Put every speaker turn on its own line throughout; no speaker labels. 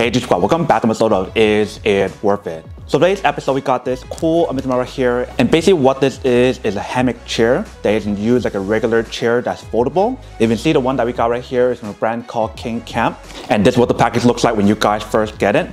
Hey G Squad, welcome back to episode of Is It Worth It? So today's episode we got this cool amazing right here and basically what this is is a hammock chair that you can use like a regular chair that's foldable. If you can see the one that we got right here is from a brand called Kingcamp and this is what the package looks like when you guys first get it.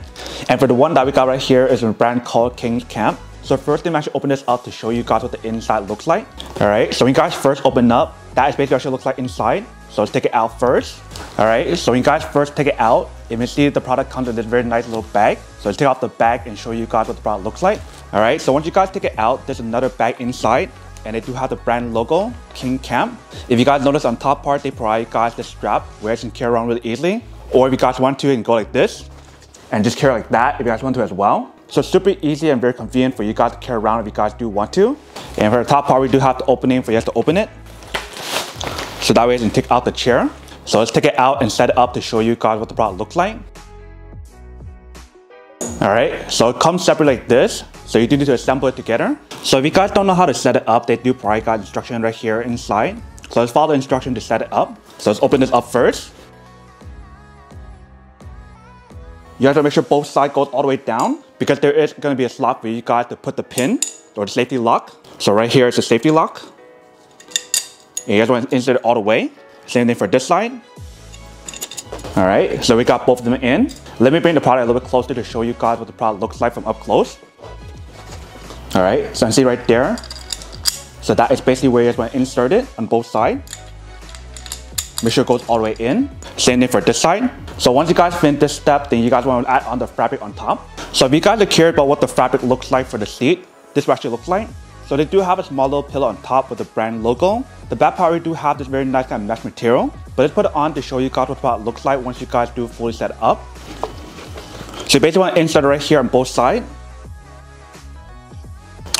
And for the one that we got right here is from a brand called Kingcamp. So first let me actually open this up to show you guys what the inside looks like. Alright, so when you guys first open up, that is basically what it looks like inside. So let's take it out first. All right, so when you guys first take it out, you see the product comes in this very nice little bag. So let's take off the bag and show you guys what the product looks like. All right, so once you guys take it out, there's another bag inside and they do have the brand logo, Kingcamp. If you guys notice on top part, they provide you guys the strap where you can carry around really easily. Or if you guys want to, you can go like this and just carry like that if you guys want to as well. So super easy and very convenient for you guys to carry around if you guys do want to. And for the top part, we do have the opening for you guys to open it. So that way you can take out the chair. So let's take it out and set it up to show you guys what the product looks like. All right, so it comes separate like this. So you do need to assemble it together. So if you guys don't know how to set it up, they do provide guys instruction right here inside. So let's follow the instruction to set it up. So let's open this up first. You have to make sure both sides goes all the way down because there is going to be a slot for you guys to put the pin or the safety lock. So right here is the safety lock. And you guys want to insert it all the way. Same thing for this side. All right, so we got both of them in. Let me bring the product a little bit closer to show you guys what the product looks like from up close. All right, so you see right there. So that is basically where you guys want to insert it on both sides. Make sure it goes all the way in. Same thing for this side. So once you guys finish this step, then you guys want to add on the fabric on top. So if you guys are curious about what the fabric looks like for the seat, this is actually looks like. So they do have a small little pillow on top with the brand logo. The back part we do have this very nice kind of mesh material. But let's put it on to show you guys what the product looks like once you guys do fully set up. So you basically want to insert it right here on both sides.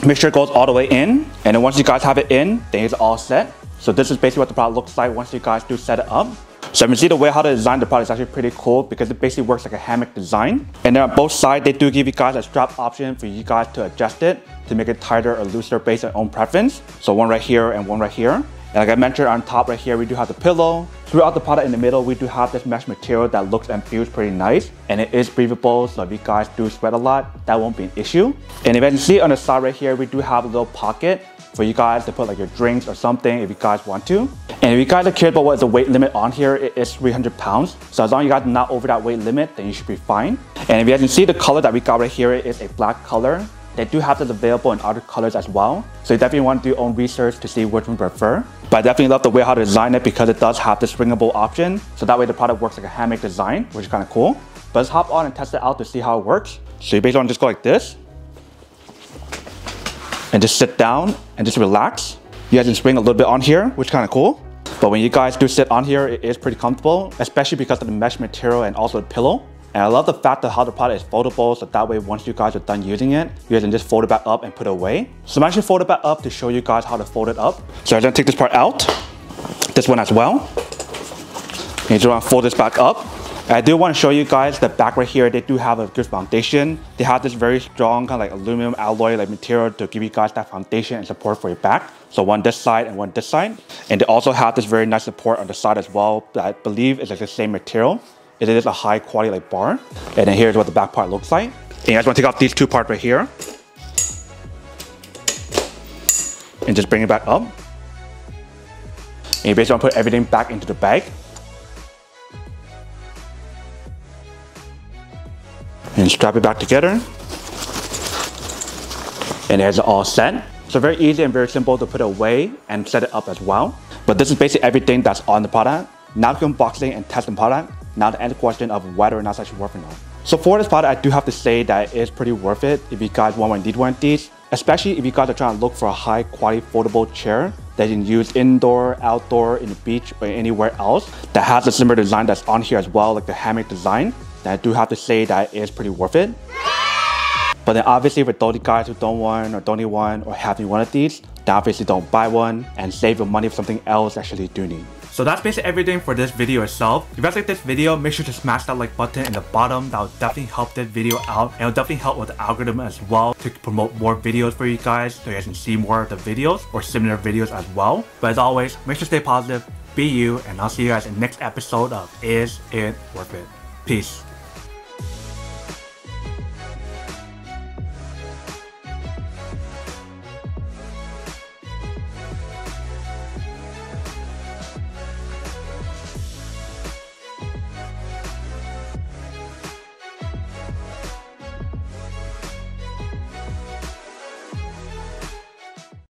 Make sure it goes all the way in. And then once you guys have it in, then it's all set. So this is basically what the product looks like once you guys do set it up. So you can see the way how to design the product is actually pretty cool because it basically works like a hammock design. And then on both sides, they do give you guys a strap option for you guys to adjust it to make it tighter or looser based on own preference. So one right here and one right here. And like I mentioned on top right here, we do have the pillow. Throughout the product in the middle, we do have this mesh material that looks and feels pretty nice. And it is breathable, so if you guys do sweat a lot, that won't be an issue. And if you can see on the side right here, we do have a little pocket for you guys to put like your drinks or something if you guys want to. And if you guys are curious about what the weight limit on here, it is 300 pounds. So as long as you guys are not over that weight limit, then you should be fine. And if you guys can see the color that we got right here is a black color. They do have this available in other colors as well. So you definitely want to do your own research to see which one you prefer. But I definitely love the way how to design it because it does have this springable option. So that way the product works like a hammock design, which is kind of cool. But let's hop on and test it out to see how it works. So you basically want to just go like this and just sit down and just relax. You guys can spring a little bit on here, which is kind of cool. But when you guys do sit on here, it is pretty comfortable, especially because of the mesh material and also the pillow. And I love the fact that how the product is foldable, so that way once you guys are done using it, you guys can just fold it back up and put it away. So I'm actually fold it back up to show you guys how to fold it up. So I'm gonna take this part out, this one as well. And you just wanna fold this back up. I do want to show you guys the back right here. They do have a good foundation. They have this very strong kind of like aluminum alloy like material to give you guys that foundation and support for your back. So one this side and one this side. And they also have this very nice support on the side as well that I believe is like the same material. It is a high quality like bar. And then here's what the back part looks like. And you guys want to take off these two parts right here. And just bring it back up. And you basically want to put everything back into the bag. And strap it back together. And there's all set. So very easy and very simple to put away and set it up as well. But this is basically everything that's on the product. Now to unboxing and test the product. Now to end the question of whether or not it's actually worth it or not. So for this product, I do have to say that it is pretty worth it if you guys want one need one of these. Especially if you guys are trying to look for a high quality foldable chair that you can use indoor, outdoor, in the beach, or anywhere else that has a similar design that's on here as well, like the hammock design. I do have to say that it is pretty worth it. But then obviously for those guys who don't want or don't need one or have one of these, then obviously don't buy one and save your money for something else actually do need. So that's basically everything for this video itself. If you guys like this video, make sure to smash that like button in the bottom. That will definitely help this video out and it will definitely help with the algorithm as well to promote more videos for you guys so you guys can see more of the videos or similar videos as well. But as always, make sure to stay positive, be you, and I'll see you guys in the next episode of Is It Worth It? Peace.